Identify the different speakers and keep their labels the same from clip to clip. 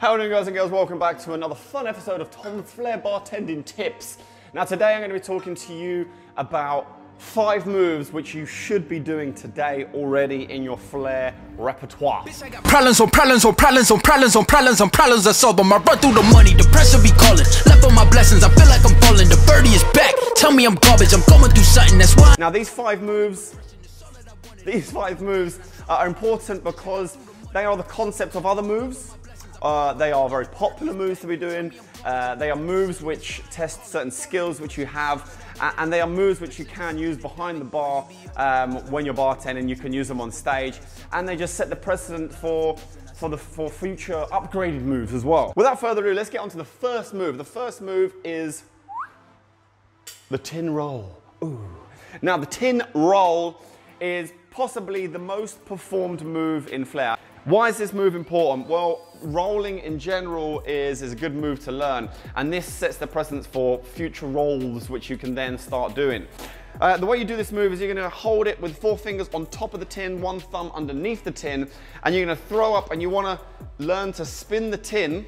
Speaker 1: How are you guys and girls? Welcome back to another fun episode of Tom's Flair Bartending Tips. Now today I'm going to be talking to you about five moves which you should be doing today already in your Flair repertoire.
Speaker 2: Problems on problems on problems on problems on problems on problems I solve them. I run through the money, the pressure be calling. Left on my blessings, I feel like I'm falling. The birdie is back. Tell me I'm garbage, I'm going through something, that's why.
Speaker 1: Now these five moves, these five moves are important because they are the concept of other moves uh, they are very popular moves to be doing. Uh, they are moves which test certain skills which you have, and they are moves which you can use behind the bar um, when you're bartending. You can use them on stage, and they just set the precedent for for the for future upgraded moves as well. Without further ado, let's get on to the first move. The first move is the tin roll. Ooh. Now the tin roll is possibly the most performed move in Flair. Why is this move important? Well, rolling in general is, is a good move to learn, and this sets the precedence for future rolls, which you can then start doing. Uh, the way you do this move is you're gonna hold it with four fingers on top of the tin, one thumb underneath the tin, and you're gonna throw up and you wanna learn to spin the tin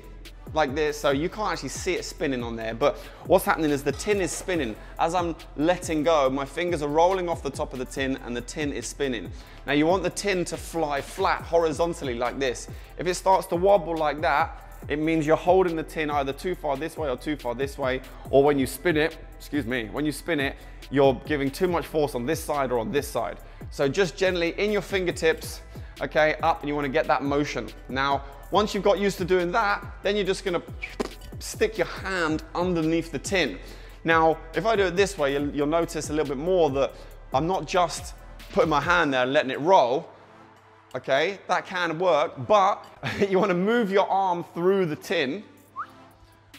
Speaker 1: like this, so you can't actually see it spinning on there, but what's happening is the tin is spinning. As I'm letting go, my fingers are rolling off the top of the tin and the tin is spinning. Now you want the tin to fly flat horizontally like this. If it starts to wobble like that, it means you're holding the tin either too far this way or too far this way, or when you spin it, excuse me, when you spin it, you're giving too much force on this side or on this side. So just gently in your fingertips, okay, up and you wanna get that motion. Now, once you've got used to doing that, then you're just gonna stick your hand underneath the tin. Now, if I do it this way, you'll, you'll notice a little bit more that I'm not just putting my hand there and letting it roll, okay? That can work, but you wanna move your arm through the tin,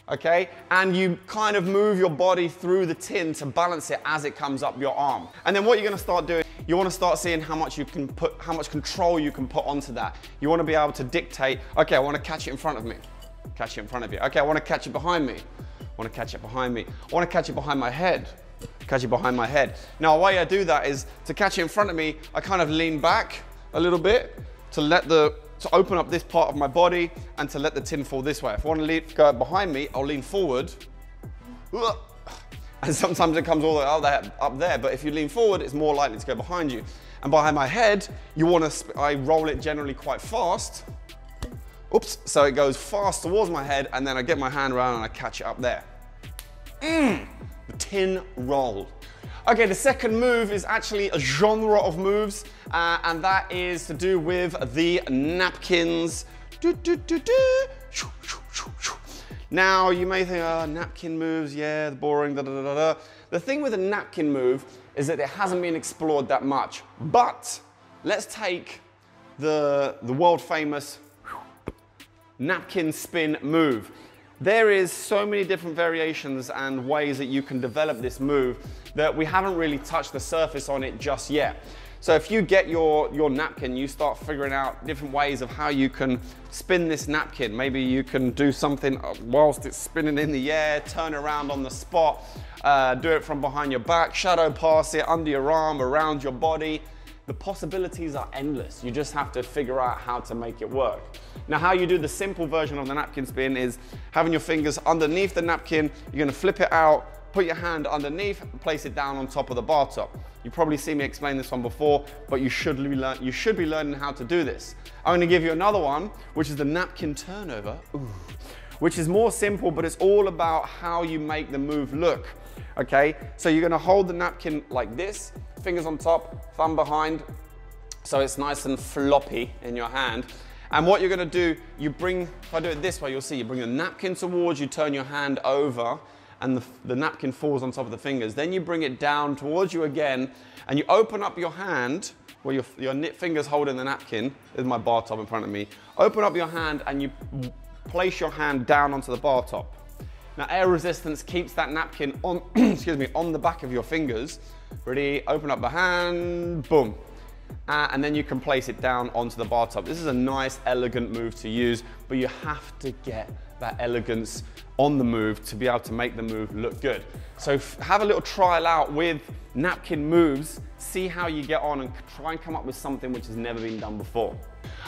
Speaker 1: okay? And you kind of move your body through the tin to balance it as it comes up your arm. And then what you're gonna start doing you want to start seeing how much you can put, how much control you can put onto that. You want to be able to dictate, okay, I want to catch it in front of me. Catch it in front of you. Okay, I want to catch it behind me. I want to catch it behind me. I want to catch it behind my head. Catch it behind my head. Now, the way I do that is to catch it in front of me, I kind of lean back a little bit to let the, to open up this part of my body and to let the tin fall this way. If I want to go behind me, I'll lean forward. And sometimes it comes all the way up there, up there, but if you lean forward, it's more likely to go behind you. And behind my head, you want to, I roll it generally quite fast. Oops, so it goes fast towards my head, and then I get my hand around and I catch it up there. The tin roll. Okay, the second move is actually a genre of moves, uh, and that is to do with the napkins. Do, do, do, now, you may think, oh, napkin moves, yeah, the boring, da, da, da, da. The thing with a napkin move is that it hasn't been explored that much. But let's take the, the world famous napkin spin move. There is so many different variations and ways that you can develop this move that we haven't really touched the surface on it just yet. So if you get your, your napkin, you start figuring out different ways of how you can spin this napkin. Maybe you can do something whilst it's spinning in the air, turn around on the spot, uh, do it from behind your back, shadow pass it under your arm, around your body. The possibilities are endless. You just have to figure out how to make it work. Now, how you do the simple version of the napkin spin is having your fingers underneath the napkin, you're gonna flip it out, put your hand underneath place it down on top of the bar top. You've probably seen me explain this one before, but you should, be you should be learning how to do this. I'm gonna give you another one, which is the napkin turnover, Ooh. which is more simple, but it's all about how you make the move look, okay? So you're gonna hold the napkin like this, fingers on top, thumb behind, so it's nice and floppy in your hand. And what you're gonna do, you bring, if I do it this way, you'll see, you bring the napkin towards, you turn your hand over, and the, the napkin falls on top of the fingers. Then you bring it down towards you again and you open up your hand where your, your knit fingers holding the napkin. There's my bar top in front of me. Open up your hand and you place your hand down onto the bar top. Now air resistance keeps that napkin on, excuse me, on the back of your fingers. Ready, open up the hand, boom. Uh, and then you can place it down onto the bar top. This is a nice, elegant move to use, but you have to get that elegance on the move to be able to make the move look good. So have a little trial out with napkin moves, see how you get on and try and come up with something which has never been done before.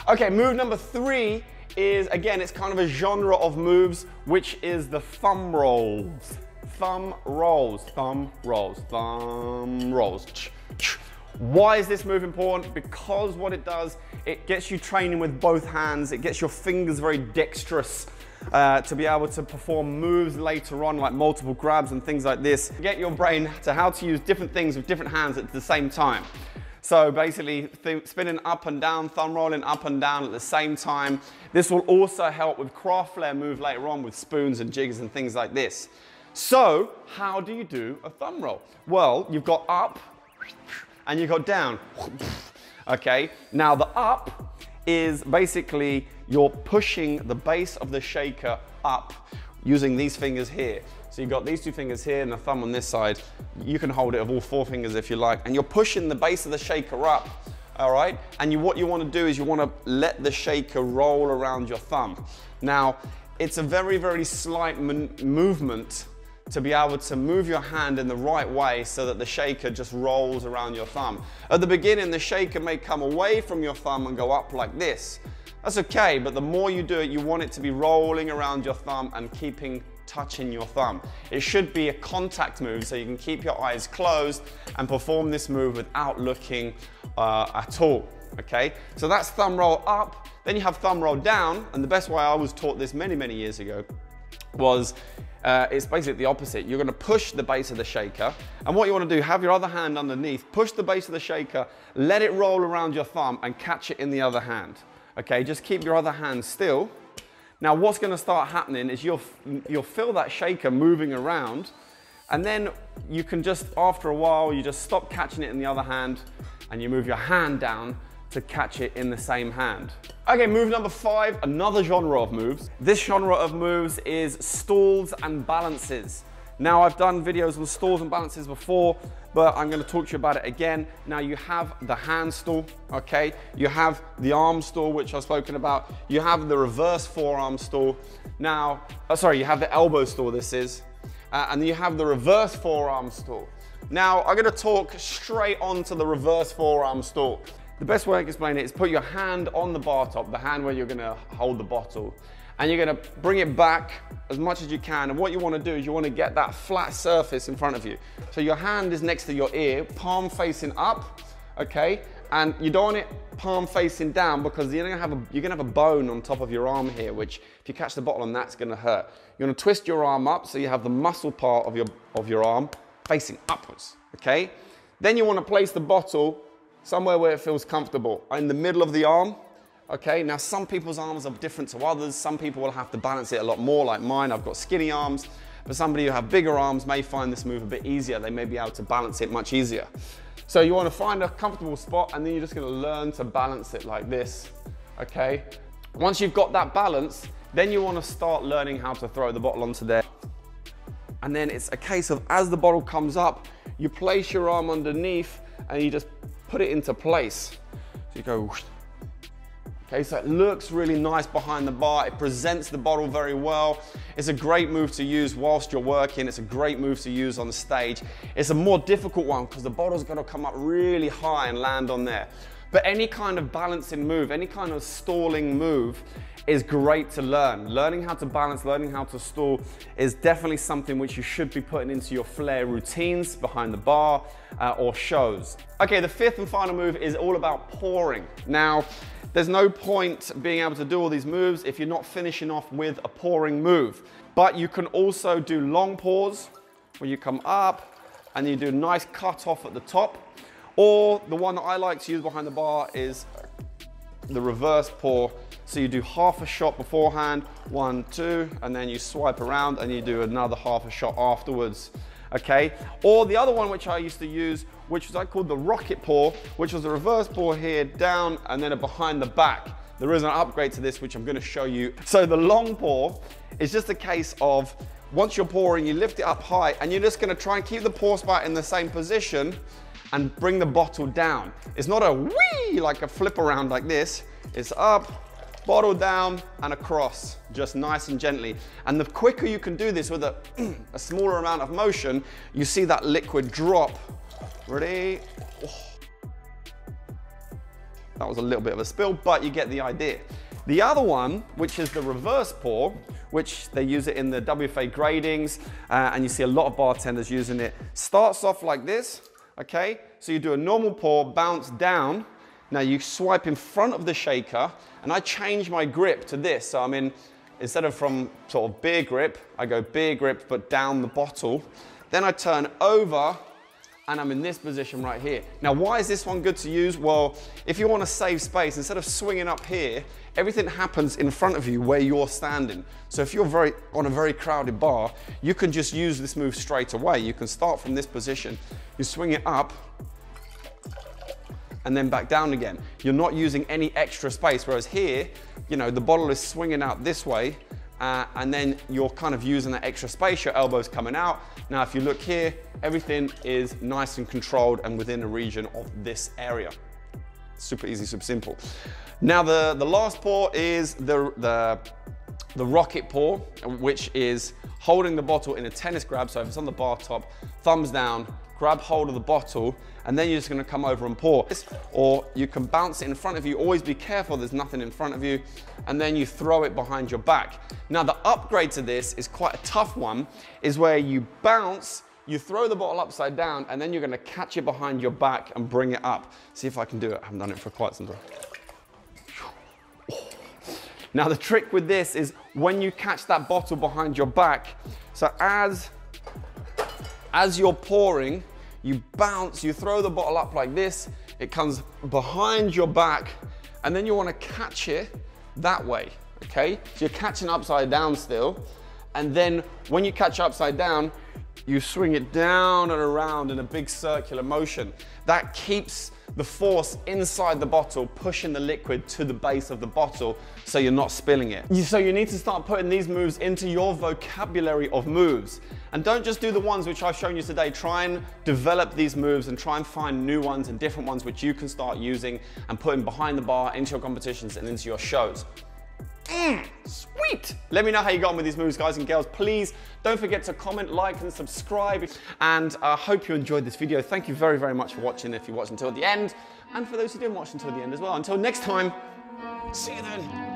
Speaker 1: Okay, move number three is, again, it's kind of a genre of moves, which is the thumb rolls. Thumb rolls, thumb rolls, thumb rolls. Why is this move important? Because what it does, it gets you training with both hands. It gets your fingers very dexterous uh, to be able to perform moves later on, like multiple grabs and things like this. Get your brain to how to use different things with different hands at the same time. So basically spinning up and down, thumb rolling up and down at the same time. This will also help with craft flair move later on with spoons and jiggers and things like this. So how do you do a thumb roll? Well, you've got up and you've got down. Okay, now the up is basically you're pushing the base of the shaker up using these fingers here. So you've got these two fingers here and the thumb on this side. You can hold it with all four fingers if you like. And you're pushing the base of the shaker up, all right? And you, what you wanna do is you wanna let the shaker roll around your thumb. Now, it's a very, very slight movement to be able to move your hand in the right way so that the shaker just rolls around your thumb. At the beginning, the shaker may come away from your thumb and go up like this. That's okay, but the more you do it, you want it to be rolling around your thumb and keeping touching your thumb. It should be a contact move so you can keep your eyes closed and perform this move without looking uh, at all, okay? So that's thumb roll up, then you have thumb roll down, and the best way I was taught this many, many years ago was uh, it's basically the opposite. You're gonna push the base of the shaker, and what you wanna do, have your other hand underneath, push the base of the shaker, let it roll around your thumb, and catch it in the other hand. Okay, just keep your other hand still. Now what's gonna start happening is you'll, you'll feel that shaker moving around, and then you can just, after a while, you just stop catching it in the other hand, and you move your hand down to catch it in the same hand. Okay, move number five, another genre of moves. This genre of moves is stalls and balances. Now I've done videos on stalls and balances before, but I'm gonna talk to you about it again. Now you have the hand stall, okay? You have the arm stall, which I've spoken about. You have the reverse forearm stall. Now, oh, sorry, you have the elbow stall, this is. Uh, and you have the reverse forearm stall. Now, I'm gonna talk straight on to the reverse forearm stall. The best way I can explain it is put your hand on the bar top, the hand where you're gonna hold the bottle, and you're gonna bring it back as much as you can. And what you wanna do is you wanna get that flat surface in front of you. So your hand is next to your ear, palm facing up, okay? And you don't want it palm facing down because you're gonna have a, you're gonna have a bone on top of your arm here, which if you catch the bottle on that's gonna hurt. You're gonna twist your arm up so you have the muscle part of your, of your arm facing upwards, okay? Then you wanna place the bottle somewhere where it feels comfortable, in the middle of the arm. Okay, now some people's arms are different to others. Some people will have to balance it a lot more like mine. I've got skinny arms, but somebody who have bigger arms may find this move a bit easier. They may be able to balance it much easier. So you wanna find a comfortable spot and then you're just gonna learn to balance it like this, okay? Once you've got that balance, then you wanna start learning how to throw the bottle onto there. And then it's a case of as the bottle comes up, you place your arm underneath and you just put it into place. So you go, okay, so it looks really nice behind the bar. It presents the bottle very well. It's a great move to use whilst you're working. It's a great move to use on the stage. It's a more difficult one because the bottle's got to come up really high and land on there. But any kind of balancing move, any kind of stalling move is great to learn. Learning how to balance, learning how to stall is definitely something which you should be putting into your flair routines behind the bar uh, or shows. Okay, the fifth and final move is all about pouring. Now, there's no point being able to do all these moves if you're not finishing off with a pouring move. But you can also do long pours where you come up and you do a nice cut off at the top. Or the one that I like to use behind the bar is the reverse pour so you do half a shot beforehand, one, two, and then you swipe around and you do another half a shot afterwards, okay? Or the other one which I used to use, which was I called the rocket pour, which was a reverse pour here, down, and then a behind the back. There is an upgrade to this, which I'm gonna show you. So the long pour is just a case of once you're pouring, you lift it up high and you're just gonna try and keep the pour spout in the same position and bring the bottle down. It's not a wee, like a flip around like this. It's up, bottle down and across, just nice and gently. And the quicker you can do this with a, a smaller amount of motion, you see that liquid drop. Ready? Oh. That was a little bit of a spill, but you get the idea. The other one, which is the reverse pour, which they use it in the WFA gradings, uh, and you see a lot of bartenders using it, starts off like this, okay? So you do a normal pour, bounce down. Now you swipe in front of the shaker, and I change my grip to this. So I'm in, instead of from sort of beer grip, I go beer grip, but down the bottle. Then I turn over and I'm in this position right here. Now, why is this one good to use? Well, if you want to save space, instead of swinging up here, everything happens in front of you where you're standing. So if you're very on a very crowded bar, you can just use this move straight away. You can start from this position, you swing it up, and then back down again. You're not using any extra space, whereas here, you know, the bottle is swinging out this way, uh, and then you're kind of using that extra space, your elbow's coming out. Now, if you look here, everything is nice and controlled and within a region of this area. Super easy, super simple. Now, the, the last pour is the, the, the rocket pour, which is holding the bottle in a tennis grab. So if it's on the bar top, thumbs down, grab hold of the bottle, and then you're just gonna come over and pour. Or you can bounce it in front of you. Always be careful there's nothing in front of you. And then you throw it behind your back. Now the upgrade to this is quite a tough one, is where you bounce, you throw the bottle upside down, and then you're gonna catch it behind your back and bring it up. See if I can do it. I haven't done it for quite some time. Now the trick with this is when you catch that bottle behind your back, so as as you're pouring, you bounce, you throw the bottle up like this, it comes behind your back, and then you wanna catch it that way, okay? So you're catching upside down still, and then when you catch upside down, you swing it down and around in a big circular motion. That keeps the force inside the bottle, pushing the liquid to the base of the bottle so you're not spilling it. So you need to start putting these moves into your vocabulary of moves. And don't just do the ones which I've shown you today. Try and develop these moves and try and find new ones and different ones which you can start using and putting behind the bar into your competitions and into your shows. Mm, sweet! Let me know how you got on with these moves, guys and girls. Please don't forget to comment, like, and subscribe. And I uh, hope you enjoyed this video. Thank you very, very much for watching if you watched until the end. And for those who didn't watch until the end as well. Until next time, see you then.